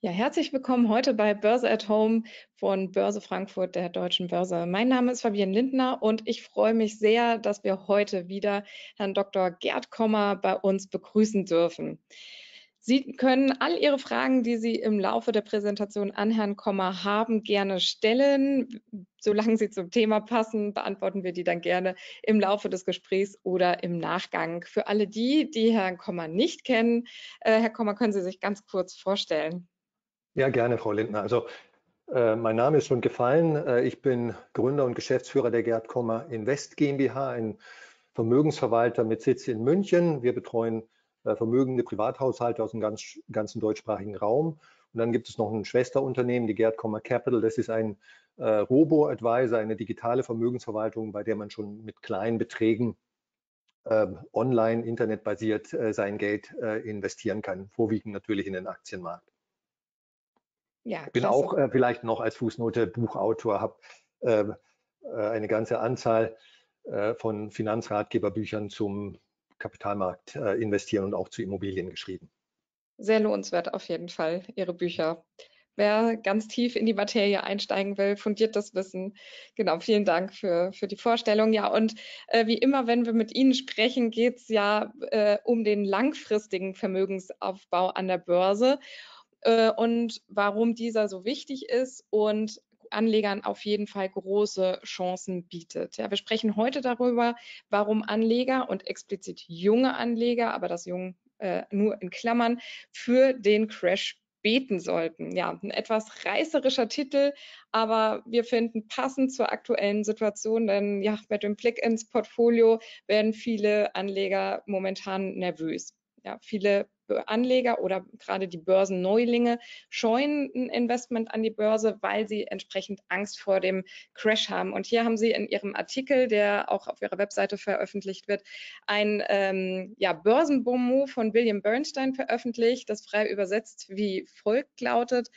Ja, herzlich willkommen heute bei Börse at Home von Börse Frankfurt, der Deutschen Börse. Mein Name ist Fabienne Lindner und ich freue mich sehr, dass wir heute wieder Herrn Dr. Gerd Kommer bei uns begrüßen dürfen. Sie können all Ihre Fragen, die Sie im Laufe der Präsentation an Herrn Kommer haben, gerne stellen. Solange sie zum Thema passen, beantworten wir die dann gerne im Laufe des Gesprächs oder im Nachgang. Für alle die, die Herrn Kommer nicht kennen, äh, Herr Kommer, können Sie sich ganz kurz vorstellen? Ja, gerne, Frau Lindner. Also äh, mein Name ist schon gefallen. Äh, ich bin Gründer und Geschäftsführer der Gerd Kommer Invest GmbH, ein Vermögensverwalter mit Sitz in München. Wir betreuen vermögende Privathaushalte aus dem ganz, ganzen deutschsprachigen Raum. Und dann gibt es noch ein Schwesterunternehmen, die Gerd Kommer Capital. Das ist ein äh, Robo-Advisor, eine digitale Vermögensverwaltung, bei der man schon mit kleinen Beträgen äh, online, internetbasiert äh, sein Geld investieren kann, vorwiegend natürlich in den Aktienmarkt. Ja, bin auch äh, vielleicht noch als Fußnote Buchautor, habe äh, eine ganze Anzahl äh, von Finanzratgeberbüchern zum Kapitalmarkt äh, investieren und auch zu Immobilien geschrieben. Sehr lohnenswert auf jeden Fall, Ihre Bücher. Wer ganz tief in die Materie einsteigen will, fundiert das Wissen. Genau, vielen Dank für, für die Vorstellung. Ja, und äh, wie immer, wenn wir mit Ihnen sprechen, geht es ja äh, um den langfristigen Vermögensaufbau an der Börse äh, und warum dieser so wichtig ist und Anlegern auf jeden Fall große Chancen bietet. Ja, wir sprechen heute darüber, warum Anleger und explizit junge Anleger, aber das Jung äh, nur in Klammern, für den Crash beten sollten. Ja, ein etwas reißerischer Titel, aber wir finden passend zur aktuellen Situation, denn ja, mit dem Blick ins Portfolio werden viele Anleger momentan nervös. Ja, viele Anleger oder gerade die Börsenneulinge scheuen ein Investment an die Börse, weil sie entsprechend Angst vor dem Crash haben. Und hier haben Sie in Ihrem Artikel, der auch auf Ihrer Webseite veröffentlicht wird, ein ähm, ja, Börsenbonmot von William Bernstein veröffentlicht, das frei übersetzt wie folgt lautet.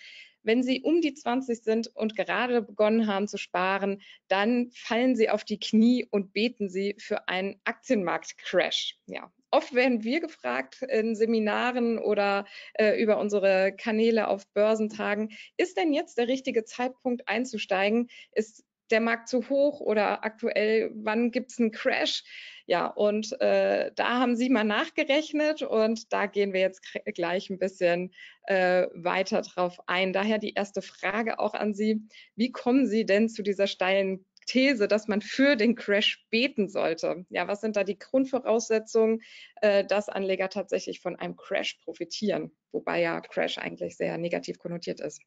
Wenn Sie um die 20 sind und gerade begonnen haben zu sparen, dann fallen Sie auf die Knie und beten Sie für einen Aktienmarktcrash. Ja, oft werden wir gefragt in Seminaren oder äh, über unsere Kanäle auf Börsentagen, ist denn jetzt der richtige Zeitpunkt einzusteigen? Ist der Markt zu hoch oder aktuell, wann gibt es einen Crash? Ja, und äh, da haben Sie mal nachgerechnet und da gehen wir jetzt gleich ein bisschen äh, weiter drauf ein. Daher die erste Frage auch an Sie. Wie kommen Sie denn zu dieser steilen These, dass man für den Crash beten sollte. Ja, was sind da die Grundvoraussetzungen, äh, dass Anleger tatsächlich von einem Crash profitieren? Wobei ja Crash eigentlich sehr negativ konnotiert ist.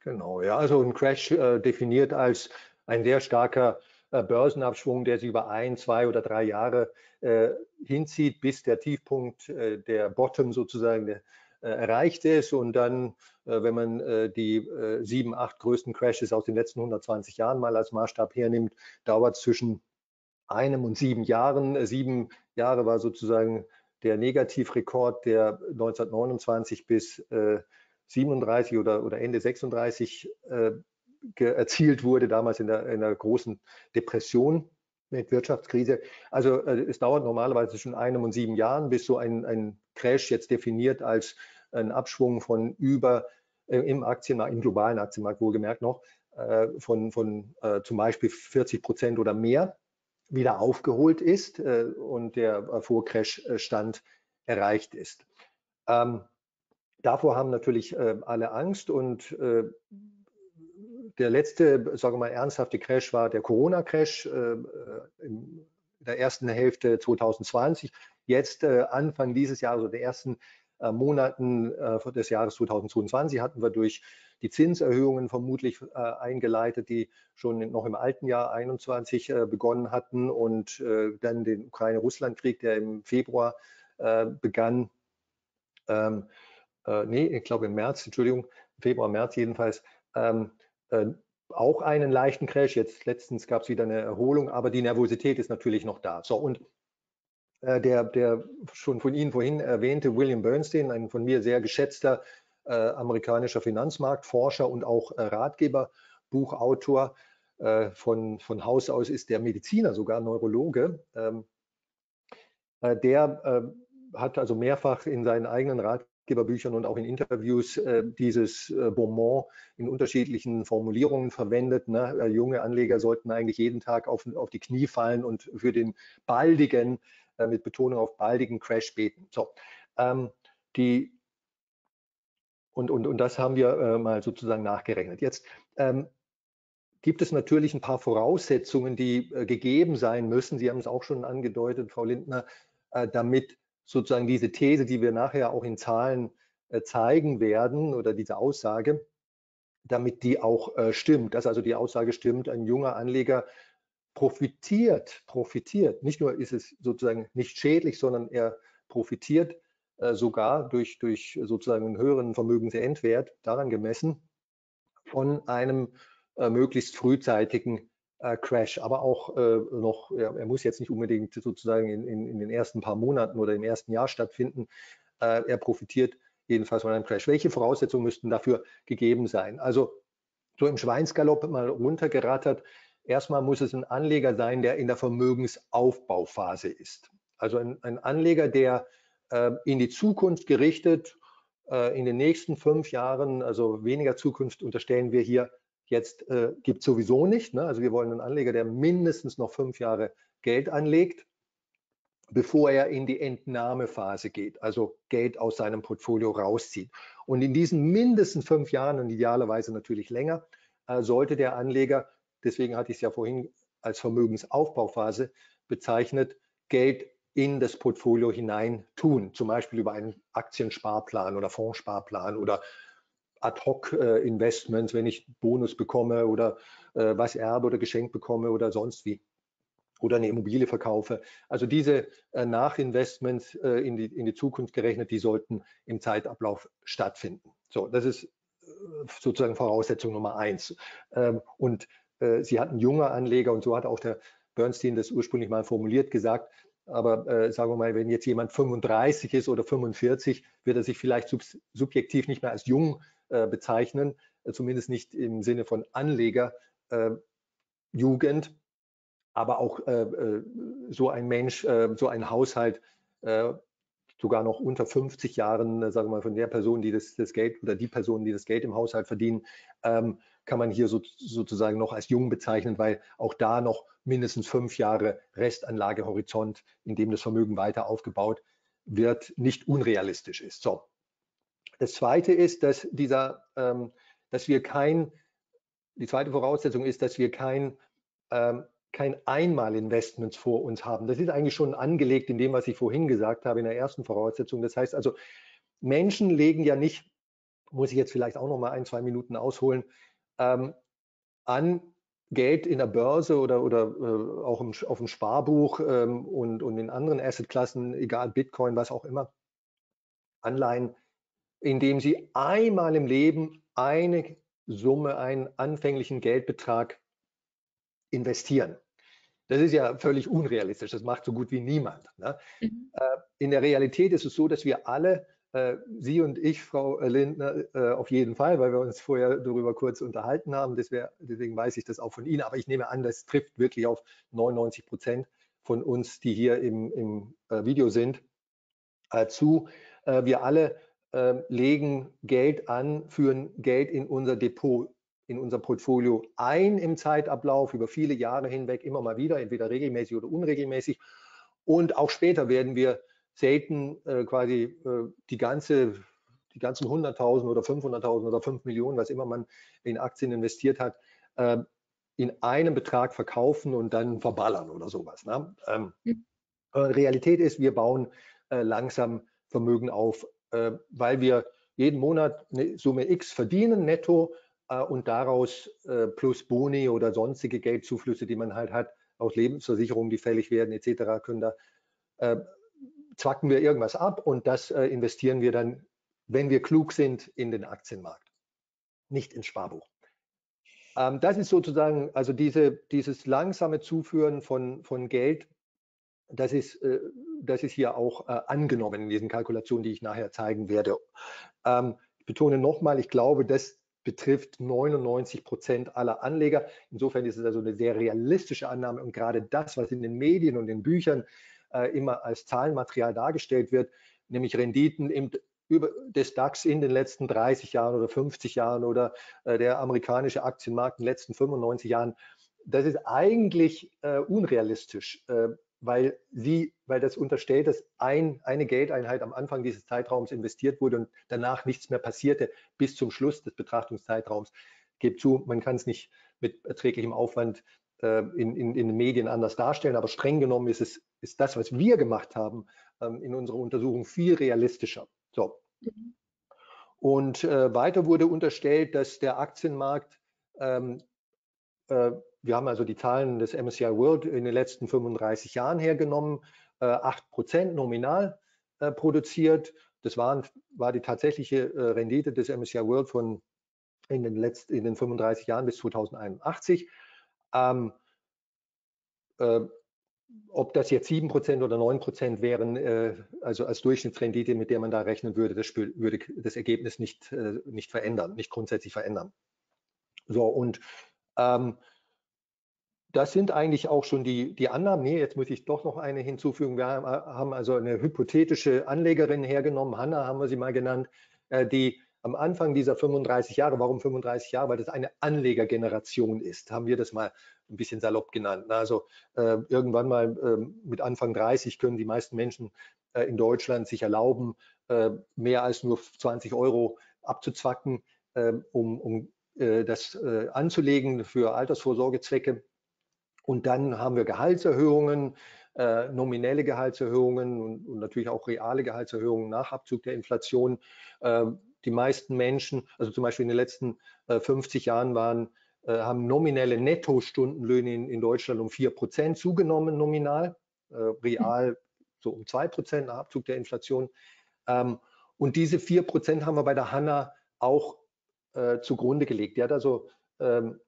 Genau, ja, also ein Crash äh, definiert als ein sehr starker äh, Börsenabschwung, der sich über ein, zwei oder drei Jahre äh, hinzieht, bis der Tiefpunkt, äh, der Bottom sozusagen, äh, erreicht ist und dann, wenn man äh, die sieben, acht größten Crashes aus den letzten 120 Jahren mal als Maßstab hernimmt, dauert zwischen einem und sieben Jahren. Sieben Jahre war sozusagen der Negativrekord, der 1929 bis 37 oder, oder Ende 36 erzielt wurde, damals in der, in der großen Depression mit Wirtschaftskrise. Also äh, es dauert normalerweise zwischen einem und sieben Jahren, bis so ein, ein Crash jetzt definiert als ein Abschwung von über äh, im Aktienmarkt, im globalen Aktienmarkt wohlgemerkt noch, äh, von, von äh, zum Beispiel 40 Prozent oder mehr wieder aufgeholt ist äh, und der Vorcrash-Stand erreicht ist. Ähm, davor haben natürlich alle Angst und der letzte, sagen wir mal, ernsthafte Crash war der Corona-Crash in der ersten Hälfte 2020. Jetzt Anfang dieses Jahres, also der ersten Monaten äh, des Jahres 2022 hatten wir durch die Zinserhöhungen vermutlich äh, eingeleitet, die schon noch im alten Jahr 21 äh, begonnen hatten und dann den Ukraine-Russland-Krieg, der im Februar begann. Ähm, nee, ich glaube im März, Entschuldigung, Februar, März jedenfalls, ähm, äh, auch einen leichten Crash. Jetzt letztens gab es wieder eine Erholung, aber die Nervosität ist natürlich noch da. So und äh, der, der schon von Ihnen vorhin erwähnte William Bernstein, ein von mir sehr geschätzter äh, amerikanischer Finanzmarktforscher und auch äh, Ratgeber, Buchautor, äh, von, von Haus aus ist der Mediziner, sogar Neurologe. Ähm, äh, der hat also mehrfach in seinen eigenen Ratgeberbüchern und auch in Interviews äh, dieses äh, Bonbon in unterschiedlichen Formulierungen verwendet. Ne? Äh, junge Anleger sollten eigentlich jeden Tag auf, auf die Knie fallen und für den baldigen, äh, mit Betonung auf baldigen Crash beten. So, ähm, die, und, und, und das haben wir äh, mal sozusagen nachgerechnet. Jetzt ähm, gibt es natürlich ein paar Voraussetzungen, die äh, gegeben sein müssen. Sie haben es auch schon angedeutet, Frau Lindner, äh, damit sozusagen diese These, die wir nachher auch in Zahlen äh, zeigen werden oder diese Aussage, damit die auch stimmt, dass also die Aussage stimmt, ein junger Anleger profitiert, profitiert. Nicht nur ist es sozusagen nicht schädlich, sondern er profitiert äh, sogar durch, durch sozusagen einen höheren Vermögensendwert, daran gemessen, von einem äh, möglichst frühzeitigen äh, Crash, aber auch äh, noch, ja, er muss jetzt nicht unbedingt sozusagen in, in, in, den ersten paar Monaten oder im ersten Jahr stattfinden. Äh, er profitiert jedenfalls von einem Crash. Welche Voraussetzungen müssten dafür gegeben sein? Also so im Schweinsgalopp mal runtergerattert. Erstmal muss es ein Anleger sein, der in der Vermögensaufbauphase ist. Also ein, ein Anleger, der äh, in die Zukunft gerichtet, äh, in den nächsten fünf Jahren, also weniger Zukunft unterstellen wir hier, jetzt äh, gibt sowieso nicht. Ne? Also wir wollen einen Anleger, der mindestens noch fünf Jahre Geld anlegt, bevor er in die Entnahmephase geht, also Geld aus seinem Portfolio rauszieht. Und in diesen mindestens fünf Jahren und idealerweise natürlich länger, äh, sollte der Anleger, deswegen hatte ich es ja vorhin als Vermögensaufbauphase bezeichnet, Geld in das Portfolio hinein tun, zum Beispiel über einen Aktiensparplan oder Fondssparplan oder Ad-Hoc-Investments, wenn ich Bonus bekomme oder äh, was erbe oder geschenkt bekomme oder sonst wie oder eine Immobilie verkaufe. Also diese äh, Nachinvestments äh, in, die, in die Zukunft gerechnet, die sollten im Zeitablauf stattfinden. So, das ist sozusagen Voraussetzung Nummer eins. Ähm, und Sie hatten junge Anleger und so hat auch der Bernstein das ursprünglich mal formuliert gesagt, aber äh, sagen wir mal, wenn jetzt jemand 35 ist oder 45, wird er sich vielleicht sub subjektiv nicht mehr als jung äh, bezeichnen, äh, zumindest nicht im Sinne von Anlegerjugend, äh, aber auch so ein Mensch, so ein Haushalt, sogar noch unter 50 Jahren, sagen wir mal, von der Person, die das, das, Geld oder die Personen, die das Geld im Haushalt verdienen, ähm, kann man hier so, sozusagen noch als jung bezeichnen, weil auch da noch mindestens fünf Jahre Restanlagehorizont, in dem das Vermögen weiter aufgebaut wird, nicht unrealistisch ist. So, das zweite ist, dass dieser, ähm, dass wir kein, die zweite Voraussetzung ist, dass wir kein, ähm, kein Einmalinvestments vor uns haben. Das ist eigentlich schon angelegt in dem, was ich vorhin gesagt habe, in der ersten Voraussetzung. Das heißt also, Menschen legen ja nicht, muss ich jetzt vielleicht auch noch mal ein, zwei Minuten ausholen, ähm, an Geld in der Börse oder, oder äh, auch im, auf dem Sparbuch ähm, und, und in anderen Assetklassen, egal Bitcoin, was auch immer, Anleihen indem sie einmal im Leben eine Summe, einen anfänglichen Geldbetrag investieren. Das ist ja völlig unrealistisch, das macht so gut wie niemand. Ne? Mhm. Äh, in der Realität ist es so, dass wir alle, Sie und ich, Frau Lindner, äh, auf jeden Fall, weil wir uns vorher darüber kurz unterhalten haben, deswegen weiß ich das auch von Ihnen, aber ich nehme an, das trifft wirklich auf 99 Prozent von uns, die hier im, im Video sind, zu. wir alle äh, legen Geld an, führen Geld in unser Depot, in unser Portfolio ein im Zeitablauf über viele Jahre hinweg, immer mal wieder, entweder regelmäßig oder unregelmäßig. Und auch später werden wir selten äh, quasi äh, die ganze die ganzen 100.000 oder 500.000 oder 5 Millionen, was immer man in Aktien investiert hat, äh, in einem Betrag verkaufen und dann verballern oder sowas. Ne? Ähm, mhm. Realität ist, wir bauen äh, langsam Vermögen auf äh, weil wir jeden Monat eine Summe X verdienen netto äh, und daraus äh, plus Boni oder sonstige Geldzuflüsse, die man halt hat, aus Lebensversicherungen, die fällig werden etc., können da zwacken wir irgendwas ab und das investieren wir dann, wenn wir klug sind, in den Aktienmarkt, nicht ins Sparbuch. Ähm, das ist sozusagen, also diese, dieses langsame Zuführen von, von Geld das ist, äh, das ist hier auch äh, angenommen in diesen Kalkulationen, die ich nachher zeigen werde. Ähm, ich betone nochmal, ich glaube, das betrifft 99 Prozent aller Anleger. Insofern ist es also eine sehr realistische Annahme und gerade das, was in den Medien und den Büchern äh, immer als Zahlenmaterial dargestellt wird, nämlich Renditen im, über des DAX in den letzten 30 Jahren oder 50 Jahren oder äh, der amerikanische Aktienmarkt in den letzten 95 Jahren, das ist eigentlich äh, unrealistisch, äh, weil sie, weil das unterstellt, dass ein, eine Geldeinheit am Anfang dieses Zeitraums investiert wurde und danach nichts mehr passierte bis zum Schluss des Betrachtungszeitraums. Gebt zu, man kann es nicht mit erträglichem Aufwand äh, in, in, in, den Medien anders darstellen, aber streng genommen ist es ist das, was wir gemacht haben ähm, in unserer Untersuchung viel realistischer. So. Mhm. Und äh, weiter wurde unterstellt, dass der Aktienmarkt ähm, äh, wir haben also die Zahlen des MSCI World in den letzten 35 Jahren hergenommen, 8% äh, nominal äh, produziert. Das waren, war die tatsächliche äh, Rendite des MSCI World von in den, letzten, in den 35 Jahren bis 2081. Ähm, äh, ob das jetzt 7% oder 9% wären, äh, also als Durchschnittsrendite, mit der man da rechnen würde, das würde das Ergebnis nicht, äh, nicht verändern, nicht grundsätzlich verändern. So, und ähm, das sind eigentlich auch schon die, die Annahmen. Nee, jetzt muss ich doch noch eine hinzufügen. Wir haben also eine hypothetische Anlegerin hergenommen, Hanna haben wir sie mal genannt, äh, die am Anfang dieser 35 Jahre, warum 35 Jahre? Weil das eine Anlegergeneration ist, haben wir das mal ein bisschen salopp genannt. Also äh, irgendwann mal äh, mit Anfang 30 können die meisten Menschen äh, in Deutschland sich erlauben, äh, mehr als nur 20 Euro abzuzwacken, äh, um, um das anzulegen für Altersvorsorgezwecke. Und dann haben wir Gehaltserhöhungen, äh, nominelle Gehaltserhöhungen und, und, natürlich auch reale Gehaltserhöhungen nach Abzug der Inflation. Äh, die meisten Menschen, also zum Beispiel in den letzten äh, 50 Jahren waren, äh, haben nominelle Nettostundenlöhne in, in Deutschland um 4 Prozent zugenommen, nominal, äh, real so um 2 Prozent nach Abzug der Inflation. Ähm, und diese 4 Prozent haben wir bei der Hanna auch äh, zugrunde gelegt. Die hat also ähm,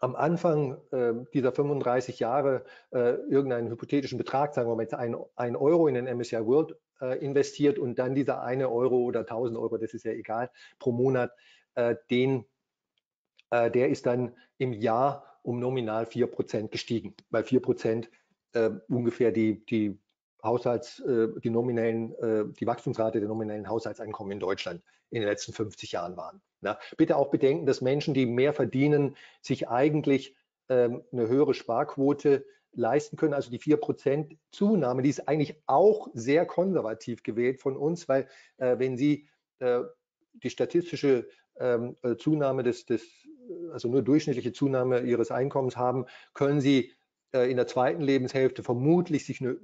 am Anfang äh, dieser 35 Jahre äh, irgendeinen hypothetischen Betrag, sagen wir mal jetzt ein, ein Euro in den MSCI World äh, investiert und dann dieser eine Euro oder 1000 Euro, das ist ja egal, pro Monat, äh, den, äh, der ist dann im Jahr um nominal 4 Prozent gestiegen, weil 4 Prozent äh, ungefähr die, die Haushalts, die nominellen, die Wachstumsrate der nominellen Haushaltseinkommen in Deutschland in den letzten 50 Jahren waren. Na, bitte auch bedenken, dass Menschen, die mehr verdienen, sich eigentlich ähm, eine höhere Sparquote leisten können. Also die 4% Zunahme, die ist eigentlich auch sehr konservativ gewählt von uns, weil äh, wenn Sie äh, die statistische ähm, äh, Zunahme des, des, also nur durchschnittliche Zunahme Ihres Einkommens haben, können Sie äh, in der zweiten Lebenshälfte vermutlich sich eine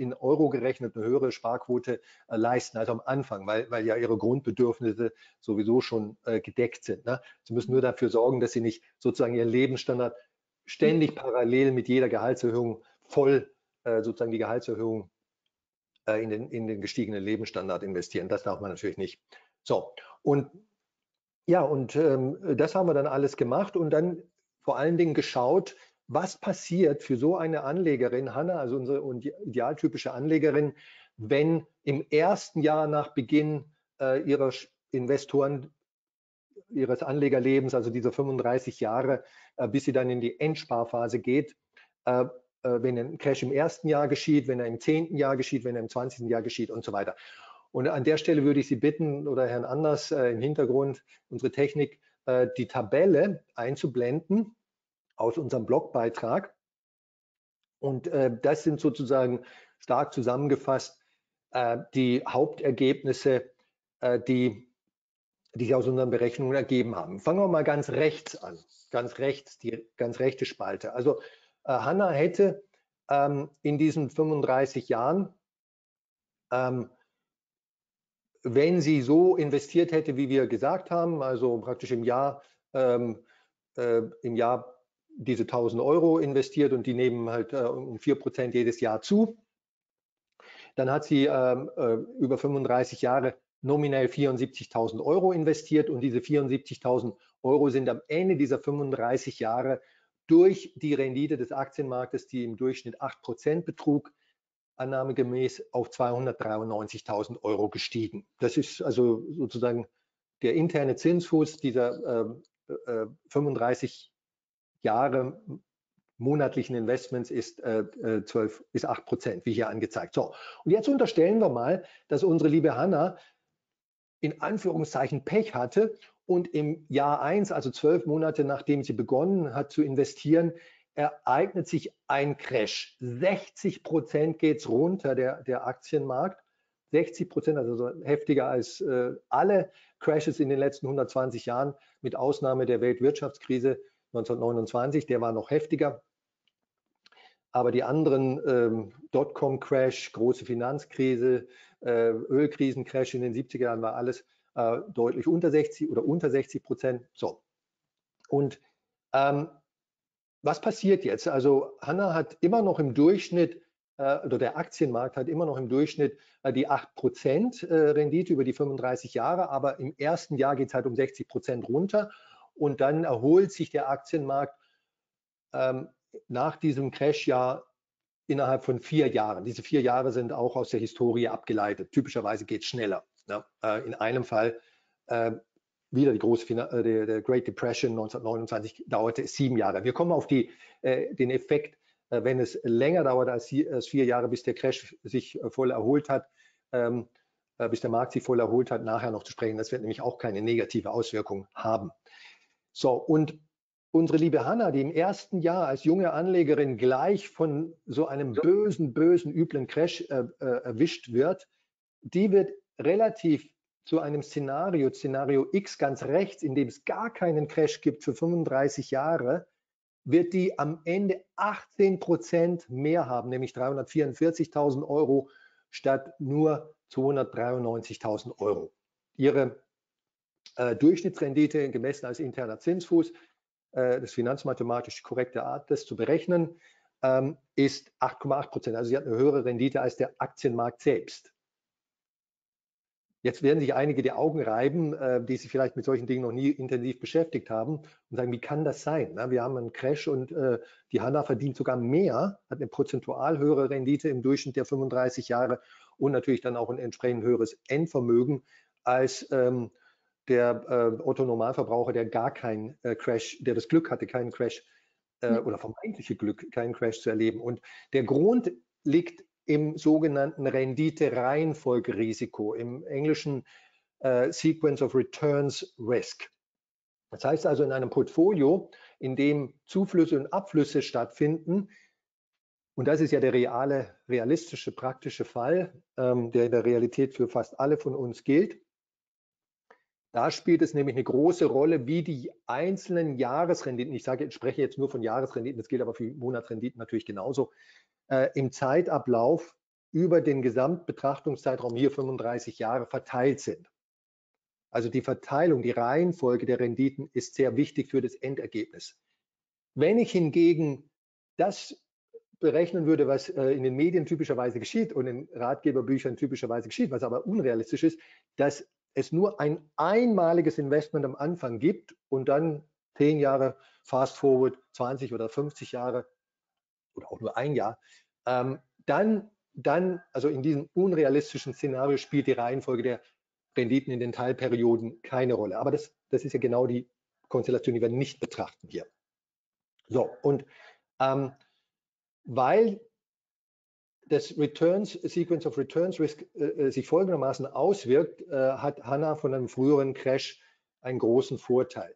in Euro gerechnet eine höhere Sparquote äh, leisten als am Anfang, weil, weil ja ihre Grundbedürfnisse sowieso schon äh, gedeckt sind. Ne? Sie müssen nur dafür sorgen, dass sie nicht sozusagen ihren Lebensstandard ständig parallel mit jeder Gehaltserhöhung voll äh, sozusagen die Gehaltserhöhung äh, in, den, in den gestiegenen Lebensstandard investieren. Das darf man natürlich nicht. So, und ja, und ähm, das haben wir dann alles gemacht und dann vor allen Dingen geschaut, was passiert für so eine Anlegerin, Hanna, also unsere idealtypische Anlegerin, wenn im ersten Jahr nach Beginn äh, ihrer Investoren, ihres Anlegerlebens, also diese 35 Jahre, äh, bis sie dann in die Endsparphase geht, äh, äh, wenn ein Crash im ersten Jahr geschieht, wenn er im zehnten Jahr geschieht, wenn er im 20. Jahr geschieht und so weiter. Und an der Stelle würde ich Sie bitten oder Herrn Anders äh, im Hintergrund, unsere Technik, äh, die Tabelle einzublenden aus unserem Blogbeitrag. Und äh, das sind sozusagen stark zusammengefasst äh, die Hauptergebnisse, äh, die, die sich aus unseren Berechnungen ergeben haben. Fangen wir mal ganz rechts an, ganz rechts, die ganz rechte Spalte. Also äh, Hanna hätte ähm, in diesen 35 Jahren, ähm, wenn sie so investiert hätte, wie wir gesagt haben, also praktisch im Jahr, ähm, äh, im Jahr diese 1000 Euro investiert und die nehmen halt äh, um 4 Prozent jedes Jahr zu. Dann hat sie ähm, äh, über 35 Jahre nominell 74.000 Euro investiert und diese 74.000 Euro sind am Ende dieser 35 Jahre durch die Rendite des Aktienmarktes, die im Durchschnitt 8 Prozent betrug, annahmegemäß auf 293.000 Euro gestiegen. Das ist also sozusagen der interne Zinsfuß dieser äh, äh, 35 Jahre monatlichen Investments ist, äh, 12, ist 8 Prozent, wie hier angezeigt. So, und jetzt unterstellen wir mal, dass unsere liebe Hanna in Anführungszeichen Pech hatte und im Jahr 1, also zwölf Monate nachdem sie begonnen hat zu investieren, ereignet sich ein Crash. 60 Prozent geht es runter, der, der Aktienmarkt. 60 Prozent, also so heftiger als äh, alle Crashes in den letzten 120 Jahren, mit Ausnahme der Weltwirtschaftskrise 1929, der war noch heftiger. Aber die anderen ähm, Dotcom-Crash, große Finanzkrise, äh, Ölkrisen-Crash in den 70er Jahren war alles äh, deutlich unter 60 oder unter 60 Prozent. So. Und ähm, was passiert jetzt? Also Hanna hat immer noch im Durchschnitt äh, oder der Aktienmarkt hat immer noch im Durchschnitt äh, die 8% äh, Rendite über die 35 Jahre, aber im ersten Jahr geht es halt um 60 Prozent runter und dann erholt sich der Aktienmarkt ähm, nach diesem Crash-Jahr innerhalb von vier Jahren. Diese vier Jahre sind auch aus der Historie abgeleitet. Typischerweise geht es schneller. Ne? in einem Fall wieder die große der, der, Great Depression 1929 dauerte sieben Jahre. Wir kommen auf die, den Effekt äh, wenn es länger dauert als vier Jahre, bis der Crash sich äh, voll erholt hat, ähm, äh, bis der Markt sich voll erholt hat, nachher noch zu sprechen. Das wird nämlich auch keine negative Auswirkung haben. So, und unsere liebe Hanna, die im ersten Jahr als junge Anlegerin gleich von so einem bösen, bösen, üblen Crash äh, äh, erwischt wird, die wird relativ zu einem Szenario, Szenario X ganz rechts, in dem es gar keinen Crash gibt für 35 Jahre, wird die am Ende 18 Prozent mehr haben, nämlich 344.000 Euro statt nur 293.000 Euro. Ihre Durchschnittsrendite gemessen als interner Zinsfuß, äh, das finanzmathematisch korrekte Art, das zu berechnen, ähm, ist 8,8 Prozent. Also sie hat eine höhere Rendite als der Aktienmarkt selbst. Jetzt werden sich einige die Augen reiben, äh, die sich vielleicht mit solchen Dingen noch nie intensiv beschäftigt haben und sagen, wie kann das sein? wir haben einen Crash und äh, die Hanna verdient sogar mehr, hat eine prozentual höhere Rendite im Durchschnitt der 35 Jahre und natürlich dann auch ein entsprechend höheres Endvermögen als ähm, der äh, Otto Normalverbraucher, der gar keinen Crash, der das Glück hatte, keinen Crash oder vermeintliche Glück, keinen Crash zu erleben. Und der Grund liegt im sogenannten Rendite-Reihenfolgerisiko, im englischen äh, Sequence of Returns Risk. Das heißt also, in einem Portfolio, in dem Zuflüsse und Abflüsse stattfinden, und das ist ja der reale, realistische, praktische Fall, ähm, der in der Realität für fast alle von uns gilt. Da spielt es nämlich eine große Rolle, wie die einzelnen Jahresrenditen, ich sage, ich spreche jetzt nur von Jahresrenditen, das gilt aber für Monatsrenditen natürlich genauso, äh, im Zeitablauf über den Gesamtbetrachtungszeitraum hier 35 Jahre verteilt sind. Also die Verteilung, die Reihenfolge der Renditen ist sehr wichtig für das Endergebnis. Wenn ich hingegen das berechnen würde, was äh, in den Medien typischerweise geschieht und in Ratgeberbüchern typischerweise geschieht, was aber unrealistisch ist, dass es nur ein einmaliges Investment am Anfang gibt und dann zehn Jahre fast forward, 20 oder 50 Jahre oder auch nur ein Jahr, ähm, dann, dann, also in diesem unrealistischen Szenario spielt die Reihenfolge der Renditen in den Teilperioden keine Rolle. Aber das, das ist ja genau die Konstellation, die wir nicht betrachten hier. So, und ähm, weil das Returns, Sequence of Returns Risk äh, äh sich folgendermaßen auswirkt, äh, hat Hanna von einem früheren Crash einen großen Vorteil.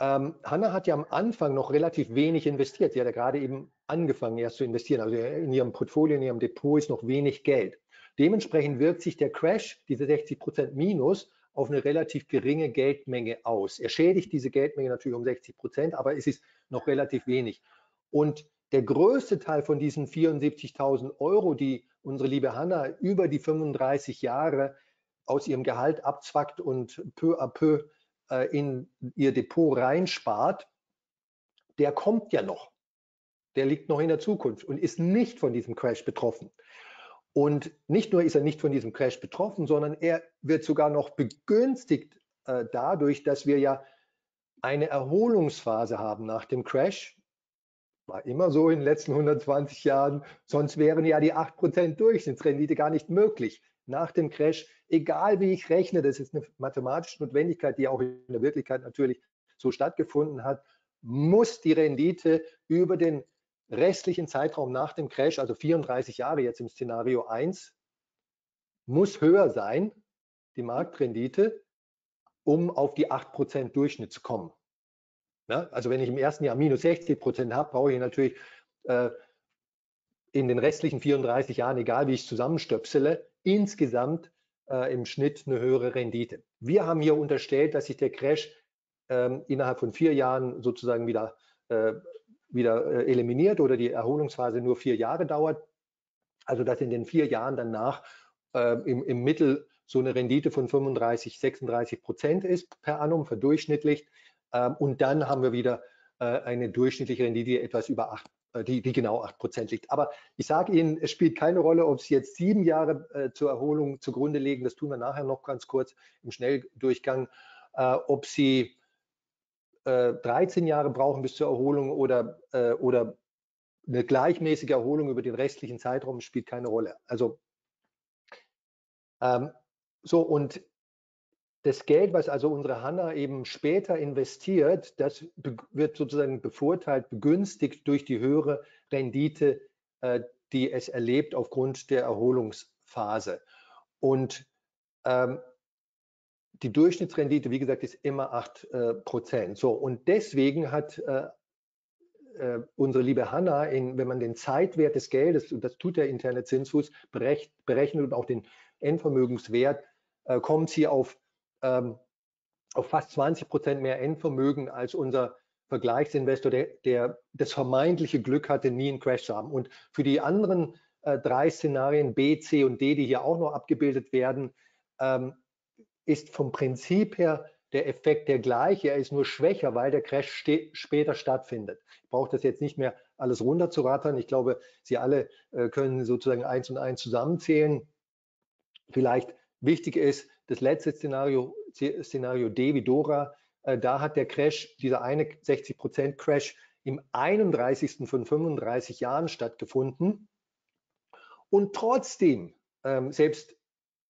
Ähm, Hanna hat ja am Anfang noch relativ wenig investiert. Sie hat ja gerade eben angefangen erst zu investieren. Also in ihrem Portfolio, in ihrem Depot ist noch wenig Geld. Dementsprechend wirkt sich der Crash, diese 60 Prozent Minus, auf eine relativ geringe Geldmenge aus. Er schädigt diese Geldmenge natürlich um 60 Prozent, aber es ist noch relativ wenig. Und der größte Teil von diesen 74.000 Euro, die unsere liebe Hanna über die 35 Jahre aus ihrem Gehalt abzwackt und peu à peu äh, in ihr Depot reinspart, der kommt ja noch. Der liegt noch in der Zukunft und ist nicht von diesem Crash betroffen. Und nicht nur ist er nicht von diesem Crash betroffen, sondern er wird sogar noch begünstigt äh, dadurch, dass wir ja eine Erholungsphase haben nach dem Crash. War immer so in den letzten 120 Jahren, sonst wären ja die 8% Durchschnittsrendite gar nicht möglich nach dem Crash, egal wie ich rechne, das ist eine mathematische Notwendigkeit, die auch in der Wirklichkeit natürlich so stattgefunden hat, muss die Rendite über den restlichen Zeitraum nach dem Crash, also 34 Jahre jetzt im Szenario 1, muss höher sein, die Marktrendite, um auf die 8% Durchschnitt zu kommen. Ja, also wenn ich im ersten Jahr minus 60% habe, brauche ich natürlich äh, in den restlichen 34 Jahren, egal wie ich zusammenstöpsele, insgesamt äh, im Schnitt eine höhere Rendite. Wir haben hier unterstellt, dass sich der Crash ähm, innerhalb von vier Jahren sozusagen wieder, äh, wieder äh, eliminiert oder die Erholungsphase nur vier Jahre dauert. Also dass in den vier Jahren danach äh, im, im Mittel so eine Rendite von 35, 36 Prozent ist per annum verdurchschnittlich. Ähm, und dann haben wir wieder äh, eine durchschnittliche Rendite, die etwas über 8 äh, die, die genau 8 Prozent liegt. Aber ich sage Ihnen, es spielt keine Rolle, ob Sie jetzt sieben Jahre äh, zur Erholung zugrunde legen, das tun wir nachher noch ganz kurz im Schnelldurchgang, äh, ob Sie äh, 13 Jahre brauchen bis zur Erholung oder, äh, oder eine gleichmäßige Erholung über den restlichen Zeitraum spielt keine Rolle. Also ähm, so und das Geld, was also unsere Hanna eben später investiert, das wird sozusagen bevorteilt, begünstigt durch die höhere Rendite, äh, die es erlebt aufgrund der Erholungsphase. Und ähm, die Durchschnittsrendite, wie gesagt, ist immer 8 äh, Prozent. So, und deswegen hat äh, äh, unsere liebe Hanna, in, wenn man den Zeitwert des Geldes, und das tut der interne Zinsfuß, berechnet und auch den Endvermögenswert, äh, kommt sie auf ähm, auf fast 20 Prozent mehr Endvermögen als unser Vergleichsinvestor, der, der, das vermeintliche Glück hatte, nie einen Crash zu haben. Und für die anderen äh, drei Szenarien B, C und D, die hier auch noch abgebildet werden, ähm, ist vom Prinzip her der Effekt der gleiche. Er ist nur schwächer, weil der Crash später stattfindet. Ich brauche das jetzt nicht mehr alles runterzurattern. Ich glaube, Sie alle äh, können sozusagen eins und eins zusammenzählen. Vielleicht wichtig ist, das letzte Szenario, Szenario D wie Dora, äh, da hat der Crash, dieser eine 60% Crash im 31. von 35 Jahren stattgefunden. Und trotzdem, ähm, selbst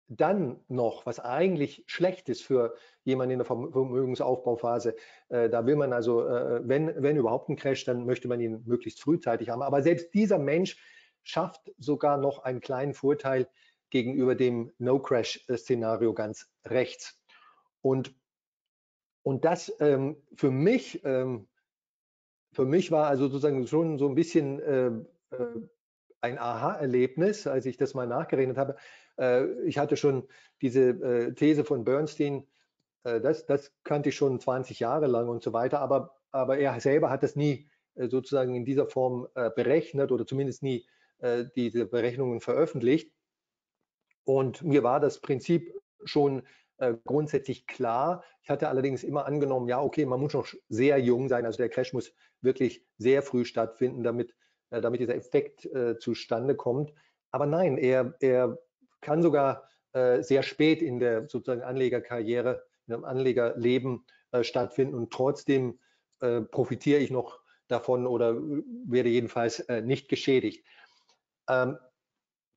dann noch, was eigentlich schlecht ist für jemanden in der Vermögensaufbauphase, äh, da will man also, äh, wenn, wenn überhaupt ein Crash, dann möchte man ihn möglichst frühzeitig haben. Aber selbst dieser Mensch schafft sogar noch einen kleinen Vorteil, gegenüber dem No-Crash-Szenario ganz rechts. Und, und das ähm, für mich, ähm, für mich war also sozusagen schon so ein bisschen äh, äh, ein Aha-Erlebnis, als ich das mal nachgerechnet habe. Äh, ich hatte schon diese äh, These von Bernstein, äh, das, das kannte ich schon 20 Jahre lang und so weiter, aber, aber er selber hat das nie äh, sozusagen in dieser Form berechnet oder zumindest nie diese Berechnungen veröffentlicht. Und mir war das Prinzip schon äh, grundsätzlich klar. Ich hatte allerdings immer angenommen, ja, okay, man muss noch sehr jung sein. Also der Crash muss wirklich sehr früh stattfinden, damit, äh, damit dieser Effekt äh, zustande kommt. Aber nein, er, er kann sogar sehr spät in der sozusagen Anlegerkarriere, in einem Anlegerleben stattfinden und trotzdem profitiere ich noch davon oder werde jedenfalls nicht geschädigt. Ähm,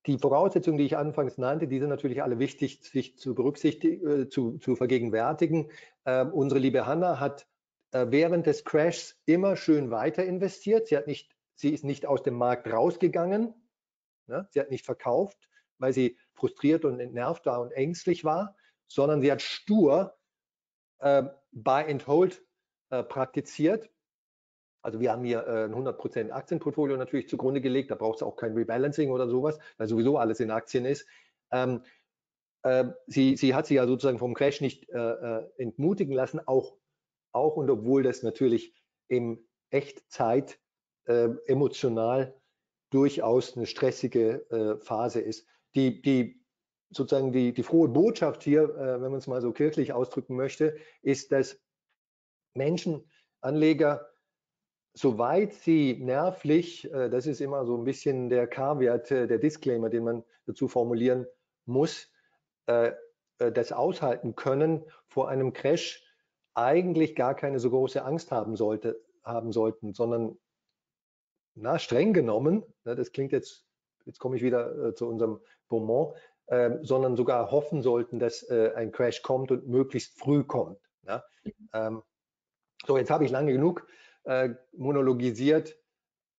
die Voraussetzungen, die ich anfangs nannte, die sind natürlich alle wichtig, sich zu berücksichtigen, äh, zu, zu vergegenwärtigen. Äh, unsere liebe Hanna hat äh, während des Crashs immer schön weiter investiert. Sie, hat nicht, sie ist nicht aus dem Markt rausgegangen. Ne? Sie hat nicht verkauft, weil sie frustriert und entnervt war und ängstlich war, sondern sie hat stur äh, Buy and Hold äh, praktiziert also wir haben hier äh, ein 100% Aktienportfolio natürlich zugrunde gelegt, da braucht es auch kein Rebalancing oder sowas, weil sowieso alles in Aktien ist. Ähm, äh, sie, sie hat sich ja sozusagen vom Crash nicht äh, äh, entmutigen lassen, auch, auch und obwohl das natürlich im Echtzeit äh, emotional durchaus eine stressige äh, Phase ist. Die, die sozusagen die, die frohe Botschaft hier, wenn man es mal so kirchlich ausdrücken möchte, ist, dass Menschen, Anleger soweit sie nervlich, äh, das ist immer so ein bisschen der K-Wert, äh, der Disclaimer, den man dazu formulieren muss, äh, das aushalten können, vor einem Crash eigentlich gar keine so große Angst haben, sollte, haben sollten, sondern na, streng genommen, das klingt jetzt, jetzt komme ich wieder zu unserem Beaumont, ähm, sondern sogar hoffen sollten, dass ein Crash kommt und möglichst früh kommt. Ja? Mhm. Ähm, so, jetzt habe ich lange genug äh, monologisiert.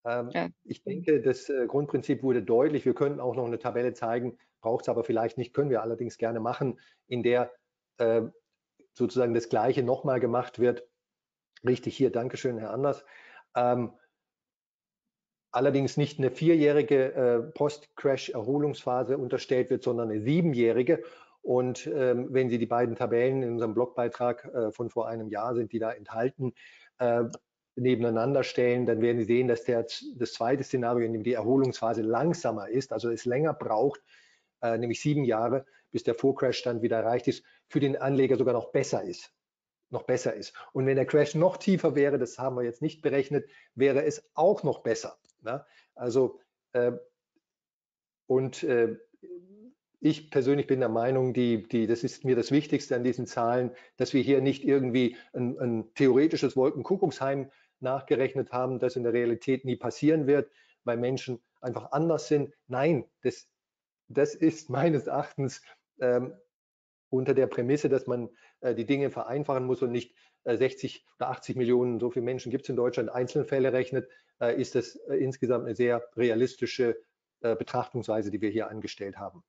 Ähm, ja. Ich denke, das äh, Grundprinzip wurde deutlich. Wir könnten auch noch eine Tabelle zeigen, braucht es aber vielleicht nicht, können wir allerdings gerne machen, in der äh, sozusagen das Gleiche nochmal gemacht wird. Richtig hier, Dankeschön, Herr Anders. Ähm, allerdings nicht eine vierjährige äh, Post-Crash-Erholungsphase unterstellt wird, sondern eine siebenjährige. Und ähm, wenn Sie die beiden Tabellen in unserem Blogbeitrag äh, von vor einem Jahr sind, die da enthalten, äh, nebeneinander stellen, dann werden Sie sehen, dass der, das zweite Szenario, in dem die Erholungsphase langsamer ist, also es länger braucht, äh, nämlich sieben Jahre, bis der Vorcrash-Stand wieder erreicht ist, für den Anleger sogar noch besser ist. Noch besser ist. Und wenn der Crash noch tiefer wäre, das haben wir jetzt nicht berechnet, wäre es auch noch besser. Ne? Also äh, und äh, ich persönlich bin der Meinung, die, die, das ist mir das Wichtigste an diesen Zahlen, dass wir hier nicht irgendwie ein, ein theoretisches Wolkenkuckucksheim nachgerechnet haben, das in der Realität nie passieren wird, weil Menschen einfach anders sind. Nein, das, das ist meines Erachtens ähm, unter der Prämisse, dass man äh, die Dinge vereinfachen muss und nicht äh, 60 oder 80 Millionen, so viele Menschen gibt es in Deutschland, Einzelfälle rechnet, äh, ist das äh, insgesamt eine sehr realistische äh, Betrachtungsweise, die wir hier angestellt haben.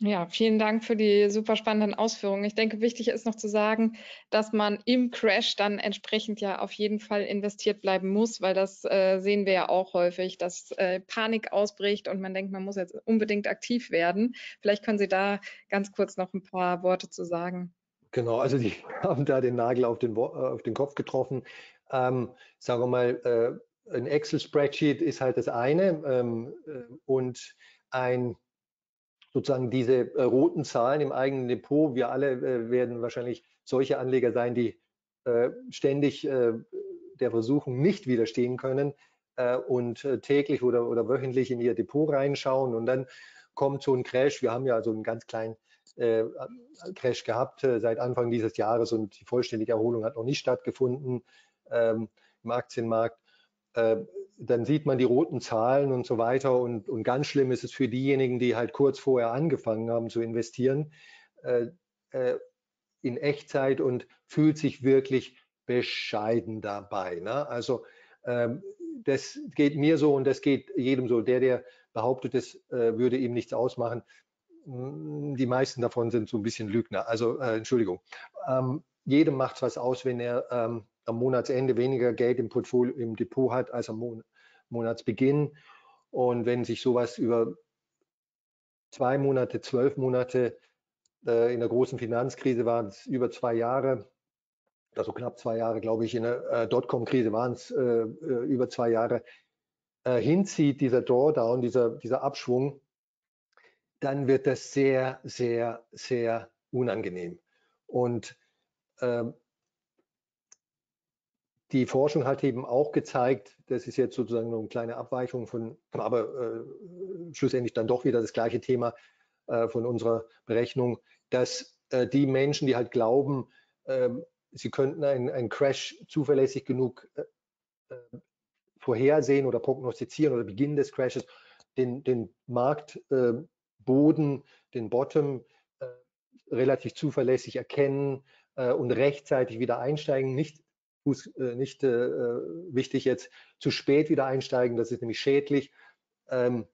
Ja, vielen Dank für die super spannenden Ausführungen. Ich denke, wichtig ist noch zu sagen, dass man im Crash dann entsprechend ja auf jeden Fall investiert bleiben muss, weil das äh, sehen wir ja auch häufig, dass äh, Panik ausbricht und man denkt, man muss jetzt unbedingt aktiv werden. Vielleicht können Sie da ganz kurz noch ein paar Worte zu sagen. Genau, also die haben da den Nagel auf den, auf den Kopf getroffen. Ähm, sagen wir mal, äh, ein Excel-Spreadsheet ist halt das eine ähm, äh, und ein sozusagen diese äh, roten Zahlen im eigenen Depot. Wir alle äh, werden wahrscheinlich solche Anleger sein, die äh, ständig äh, der Versuchung nicht widerstehen können äh, und äh, täglich oder, oder wöchentlich in ihr Depot reinschauen und dann kommt so ein Crash. Wir haben ja so einen ganz kleinen Crash gehabt seit Anfang dieses Jahres und die vollständige Erholung hat noch nicht stattgefunden ähm, im Aktienmarkt dann sieht man die roten Zahlen und so weiter. Und, und ganz schlimm ist es für diejenigen, die halt kurz vorher angefangen haben zu investieren äh, äh, in Echtzeit und fühlt sich wirklich bescheiden dabei. Ne? Also ähm, das geht mir so und das geht jedem so. Der, der behauptet, es äh, würde ihm nichts ausmachen, mm, die meisten davon sind so ein bisschen Lügner. Also äh, Entschuldigung. Ähm, jedem macht es was aus, wenn er ähm, am Monatsende weniger Geld im Portfolio, im Depot hat als am Mon Monatsbeginn. Und wenn sich sowas über zwei Monate, zwölf Monate, äh, in der großen Finanzkrise waren es über zwei Jahre, also knapp zwei Jahre, glaube ich, in der äh, Dotcom-Krise waren es äh, äh, über zwei Jahre, äh, hinzieht, dieser Drawdown, dieser, dieser Abschwung, dann wird das sehr, sehr, sehr unangenehm. Und ähm, die Forschung hat eben auch gezeigt, das ist jetzt sozusagen nur eine kleine Abweichung von, aber äh, schlussendlich dann doch wieder das gleiche Thema äh, von unserer Berechnung, dass äh, die Menschen, die halt glauben, ähm, sie könnten einen Crash zuverlässig genug äh, äh, vorhersehen oder prognostizieren oder Beginn des Crashes, den, den Marktboden, den Bottom relativ zuverlässig erkennen und rechtzeitig wieder einsteigen, nicht Fuß, äh, nicht äh, wichtig jetzt zu spät wieder einsteigen, das ist nämlich schädlich. Ähm,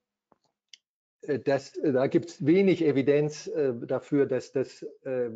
äh, das, äh, da gibt es wenig Evidenz äh, dafür, dass das äh,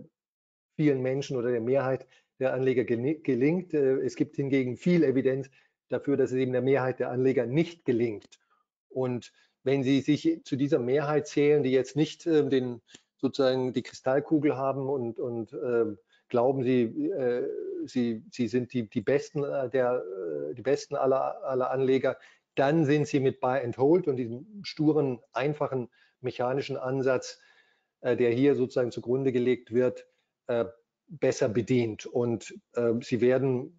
vielen Menschen oder der Mehrheit der Anleger gelingt. es gibt hingegen viel Evidenz dafür, dass es eben der Mehrheit der Anleger nicht gelingt. Und wenn Sie sich zu dieser Mehrheit zählen, die jetzt nicht den, sozusagen die Kristallkugel haben und, und ähm, glauben sie, äh, sie, sie sind die, die besten äh, der äh, die besten aller, aller Anleger, dann sind sie mit Buy and Hold und diesem sturen, einfachen mechanischen Ansatz, äh, der hier sozusagen zugrunde gelegt wird, äh, besser bedient. Und äh, sie werden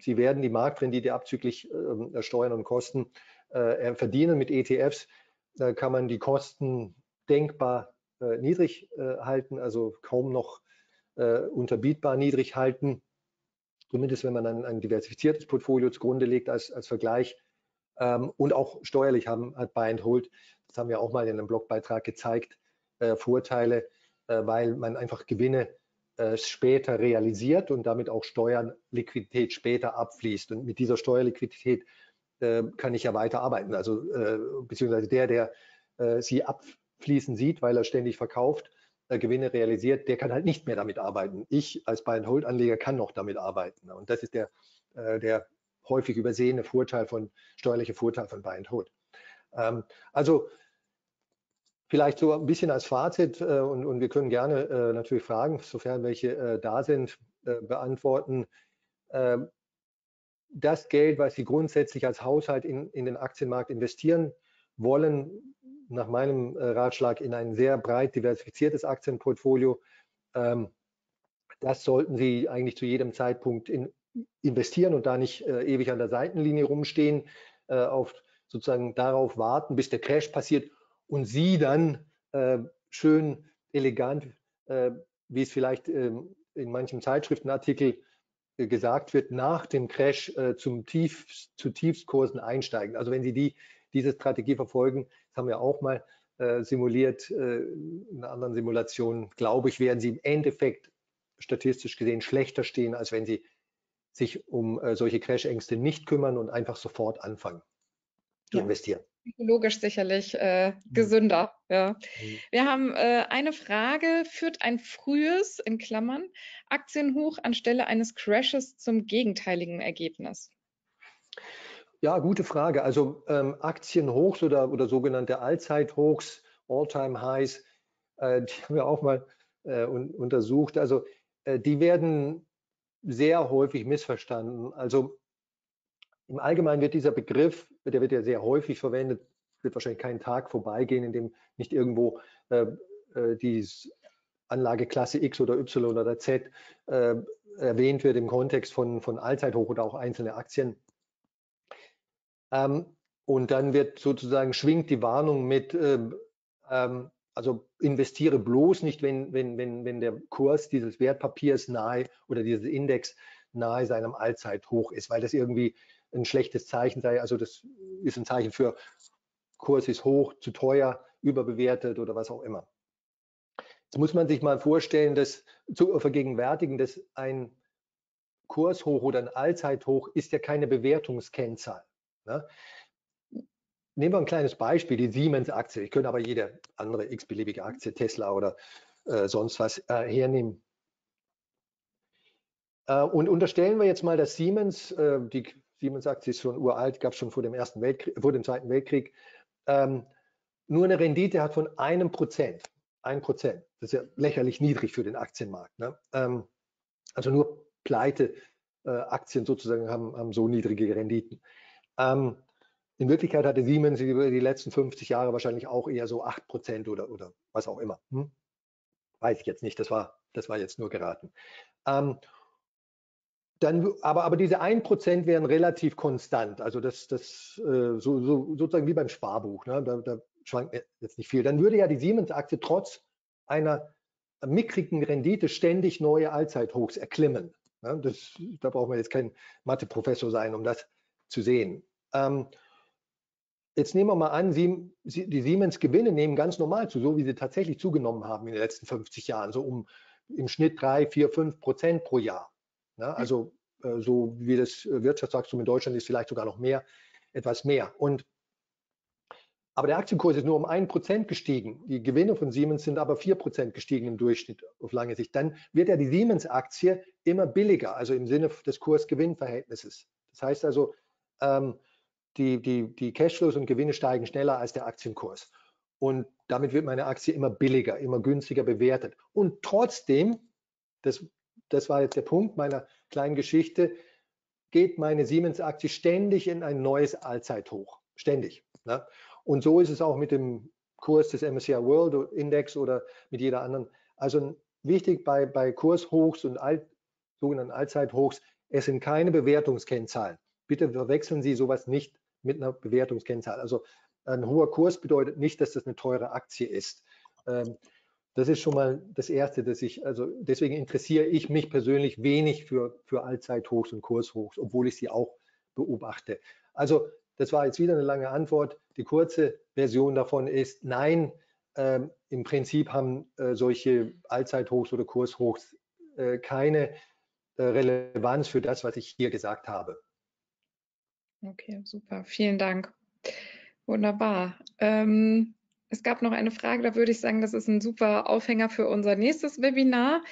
sie werden die Marktrendite abzüglich äh, Steuern und Kosten äh, verdienen. Mit ETFs kann man die Kosten denkbar niedrig halten, also kaum noch unterbietbar niedrig halten, zumindest wenn man ein, ein diversifiziertes Portfolio zugrunde legt als, als Vergleich. Ähm, und auch steuerlich haben, hat Buy and Hold, das haben wir auch mal in einem Blogbeitrag gezeigt, äh, Vorteile, äh, weil man einfach Gewinne äh, später realisiert und damit auch Steuerliquidität später abfließt. Und mit dieser Steuerliquidität äh, kann ich ja weiter arbeiten. Also äh, beziehungsweise der, der äh, sie abfließen sieht, weil er ständig verkauft, Gewinne realisiert, der kann halt nicht mehr damit arbeiten. Ich als Buy-and-Hold-Anleger kann noch damit arbeiten. Und das ist der, äh, der häufig übersehene Vorteil von, steuerliche Vorteil von Buy-and-Hold. Ähm, also Vielleicht so ein bisschen als Fazit äh, und, und, wir können gerne äh, natürlich Fragen, sofern welche äh, da sind, äh, beantworten. Ähm, das Geld, was Sie grundsätzlich als Haushalt in, in den Aktienmarkt investieren wollen, nach meinem äh, Ratschlag in ein sehr breit diversifiziertes Aktienportfolio, ähm, das sollten Sie eigentlich zu jedem Zeitpunkt in, investieren und da nicht äh, ewig an der Seitenlinie rumstehen, auf sozusagen darauf warten, bis der Crash passiert und sie dann äh, schön elegant, äh, wie es vielleicht äh, in manchen Zeitschriftenartikel äh, gesagt wird, nach dem Crash äh, zum Tief, zu Tiefskursen einsteigen. Also wenn Sie die, diese Strategie verfolgen, das haben wir auch mal äh, simuliert in anderen Simulationen, glaube ich, werden Sie im Endeffekt statistisch gesehen schlechter stehen, als wenn Sie sich um solche Crash-Ängste nicht kümmern und einfach sofort anfangen zu ja. investieren psychologisch sicherlich äh, mhm. gesünder. Ja. Mhm. Wir haben äh, eine Frage, führt ein frühes, in Klammern, Aktienhoch anstelle eines Crashes zum gegenteiligen Ergebnis? Ja, gute Frage. Also ähm, Aktienhochs oder, oder sogenannte Allzeithochs, All-Time-Highs, äh, die haben wir auch mal äh, un untersucht. Also äh, die werden sehr häufig missverstanden. Also im Allgemeinen wird dieser Begriff, der wird ja sehr häufig verwendet, wird wahrscheinlich keinen Tag vorbeigehen, in dem nicht irgendwo äh, äh, die Anlageklasse X oder Y oder Z äh, erwähnt wird im Kontext von, von Allzeithoch oder auch einzelne Aktien. Ähm, und dann wird sozusagen schwingt die Warnung mit, ähm, ähm, also investiere bloß nicht, wenn, wenn, wenn, wenn der Kurs dieses Wertpapiers nahe oder dieses Index nahe seinem Allzeithoch ist, weil das irgendwie ein schlechtes Zeichen sei. Also das ist ein Zeichen für Kurs ist hoch, zu teuer, überbewertet oder was auch immer. Jetzt muss man sich mal vorstellen, dass zu vergegenwärtigen, dass ein Kurshoch oder ein Allzeithoch ist ja keine Bewertungskennzahl. Ne? Nehmen wir ein kleines Beispiel, die Siemens-Aktie. Ich könnte aber jede andere x-beliebige Aktie, Tesla oder äh, sonst was äh, hernehmen. Äh, und unterstellen wir jetzt mal, dass Siemens, äh, die Siemens Aktie ist schon uralt, gab es schon vor dem Ersten Weltkrieg, vor dem Zweiten Weltkrieg, ähm, nur eine Rendite hat von einem Prozent. Ein Prozent. Das ist ja lächerlich niedrig für den Aktienmarkt. Ne? Ähm, also nur pleite äh, Aktien sozusagen haben, haben, so niedrige Renditen. Ähm, in Wirklichkeit hatte Siemens über die letzten 50 Jahre wahrscheinlich auch eher so 8 Prozent oder, oder was auch immer. Hm? Weiß ich jetzt nicht, das war, das war jetzt nur geraten. Ähm, dann, aber, aber diese 1% wären relativ konstant. Also das, das äh, so, so, sozusagen wie beim Sparbuch. Ne? Da, da schwankt jetzt nicht viel. Dann würde ja die Siemens-Aktie trotz einer mickrigen Rendite ständig neue Allzeithochs erklimmen. Ne? Das, da braucht man jetzt kein Mathe-Professor sein, um das zu sehen. Ähm, jetzt nehmen wir mal an, Sie, die Siemens-Gewinne nehmen ganz normal zu, so wie sie tatsächlich zugenommen haben in den letzten 50 Jahren, so um im Schnitt 3, 4, 5 Prozent pro Jahr. Ja, hm. also äh, so wie das äh, Wirtschaftswachstum in Deutschland ist, vielleicht sogar noch mehr, etwas mehr. Und aber der Aktienkurs ist nur um ein Prozent gestiegen. Die Gewinne von Siemens sind aber vier Prozent gestiegen im Durchschnitt auf lange Sicht. Dann wird ja die Siemens-Aktie immer billiger, also im Sinne des Kurs-Gewinn-Verhältnisses. Das heißt also, ähm, die, die, die Cashflows und Gewinne steigen schneller als der Aktienkurs. Und damit wird meine Aktie immer billiger, immer günstiger bewertet. Und trotzdem, das das war jetzt der Punkt meiner kleinen Geschichte, geht meine Siemens-Aktie ständig in ein neues Allzeithoch. Ständig. Ne? Und so ist es auch mit dem Kurs des MSCI World Index oder mit jeder anderen. Also wichtig bei, bei Kurshochs und Alt, sogenannten Allzeithochs, es sind keine Bewertungskennzahlen. Bitte verwechseln Sie sowas nicht mit einer Bewertungskennzahl. Also ein hoher Kurs bedeutet nicht, dass das eine teure Aktie ist. Ähm, das ist schon mal das Erste, dass ich, also deswegen interessiere ich mich persönlich wenig für, für Allzeithochs und Kurshochs, obwohl ich sie auch beobachte. Also das war jetzt wieder eine lange Antwort. Die kurze Version davon ist, nein, ähm, im Prinzip haben äh, solche Allzeithochs oder Kurshochs äh, keine äh, Relevanz für das, was ich hier gesagt habe. Okay, super. Vielen Dank. Wunderbar. Ähm, es gab noch eine Frage, da würde ich sagen, das ist ein super Aufhänger für unser nächstes Webinar.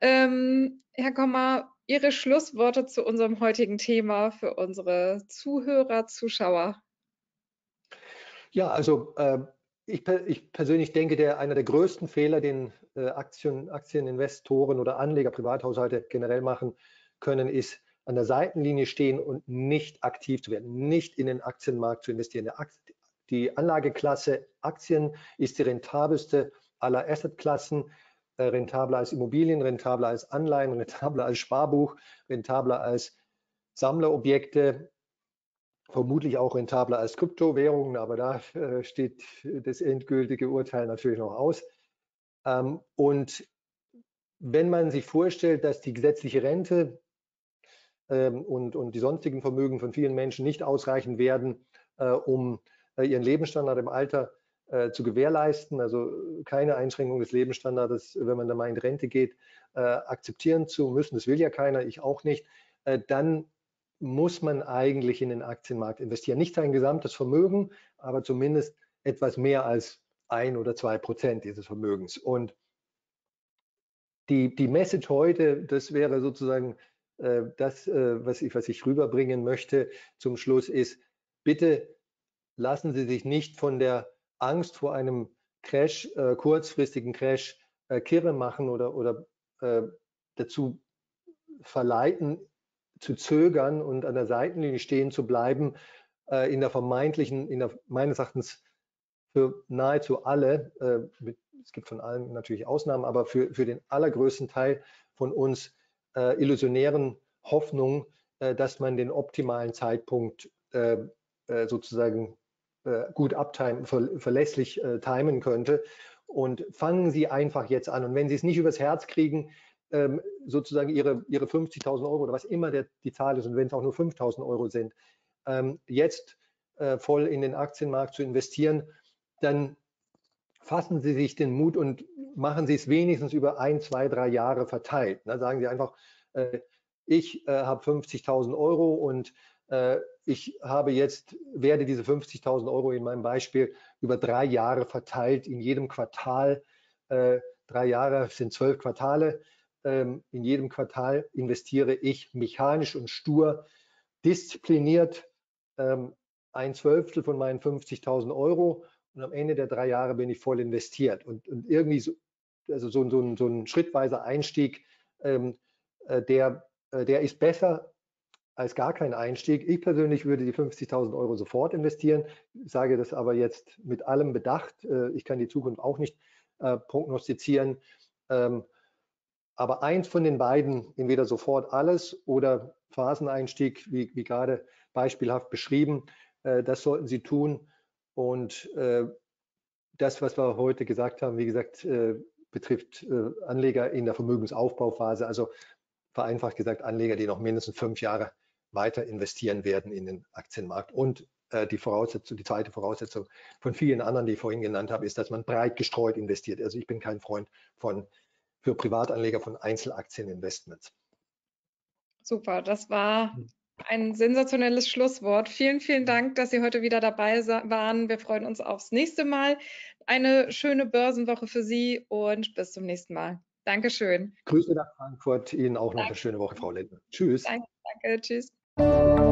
Ähm, Herr Kommer, Ihre Schlussworte zu unserem heutigen Thema für unsere Zuhörer, Zuschauer. Ja, also äh, ich, ich, persönlich denke, der, einer der größten Fehler, den äh, Aktien, Aktieninvestoren oder Anleger, Privathaushalte generell machen können, ist an der Seitenlinie stehen und nicht aktiv zu werden, nicht in den Aktienmarkt zu investieren. Die Anlageklasse Aktien ist die rentabelste aller Assetklassen, äh, rentabler als Immobilien, rentabler als Anleihen, rentabler als Sparbuch, rentabler als Sammlerobjekte, vermutlich auch rentabler als Kryptowährungen, aber da äh, steht das endgültige Urteil natürlich noch aus. Ähm, und wenn man sich vorstellt, dass die gesetzliche Rente und, und die sonstigen Vermögen von vielen Menschen nicht ausreichen werden, äh, um äh, ihren Lebensstandard im Alter äh, zu gewährleisten, also keine Einschränkung des Lebensstandards, wenn man da mal in Rente geht, akzeptieren zu müssen. Das will ja keiner, ich auch nicht. Dann muss man eigentlich in den Aktienmarkt investieren. Nicht sein gesamtes Vermögen, aber zumindest etwas mehr als ein oder zwei Prozent dieses Vermögens. Und die, die Message heute, das wäre sozusagen das, äh, was, ich, was ich rüberbringen möchte zum Schluss, ist, bitte lassen Sie sich nicht von der Angst vor einem Crash, äh, kurzfristigen Crash, äh, kirre machen oder, oder äh, dazu verleiten, zu zögern und an der Seitenlinie stehen zu bleiben, äh, in der vermeintlichen, in der meines Erachtens für nahezu alle, äh, es gibt von allen natürlich Ausnahmen, aber für, für den allergrößten Teil von uns äh, illusionären Hoffnung, dass man den optimalen Zeitpunkt sozusagen äh, gut abtimen, ver, verlässlich äh, timen könnte. Und fangen Sie einfach jetzt an. Und wenn Sie es nicht übers Herz kriegen, ähm, sozusagen Ihre, Ihre 50.000 Euro oder was immer der, die Zahl ist und wenn es auch nur 5.000 Euro sind, ähm, jetzt äh, voll in den Aktienmarkt zu investieren, dann fassen Sie sich den Mut und machen Sie es wenigstens über ein, zwei, drei Jahre verteilt. Da sagen Sie einfach, äh, ich äh, habe 50.000 Euro und äh, ich habe jetzt, werde diese 50.000 Euro in meinem Beispiel über drei Jahre verteilt, in jedem Quartal, äh, drei Jahre sind zwölf Quartale, ähm, in jedem Quartal investiere ich mechanisch und stur, diszipliniert ähm, ein Zwölftel von meinen 50.000 Euro und am Ende der drei Jahre bin ich voll investiert. Und, und irgendwie so, also so, so, ein, so ein schrittweiser Einstieg, ähm, äh, der, äh, der ist besser als gar kein Einstieg. Ich persönlich würde die 50.000 Euro sofort investieren, sage das aber jetzt mit allem Bedacht. Äh, ich kann die Zukunft auch nicht prognostizieren. Ähm, aber eins von den beiden, entweder sofort alles oder Phaseneinstieg, wie, wie gerade beispielhaft beschrieben, das sollten Sie tun. Und das, was wir heute gesagt haben, wie gesagt, betrifft Anleger in der Vermögensaufbauphase, also vereinfacht gesagt Anleger, die noch mindestens fünf Jahre weiter investieren werden in den Aktienmarkt. Und äh, die Voraussetzung, die zweite Voraussetzung von vielen anderen, die ich vorhin genannt habe, ist, dass man breit gestreut investiert. Also ich bin kein Freund von für Privatanleger von Einzelaktieninvestments. Super, das war hm. Ein sensationelles Schlusswort. Vielen, vielen Dank, dass Sie heute wieder dabei waren. Wir freuen uns aufs nächste Mal. Eine schöne Börsenwoche für Sie und bis zum nächsten Mal. Dankeschön. Grüße nach Frankfurt. Ihnen auch noch Danke. eine schöne Woche, Frau Lindner. Tschüss. Danke, danke. Tschüss.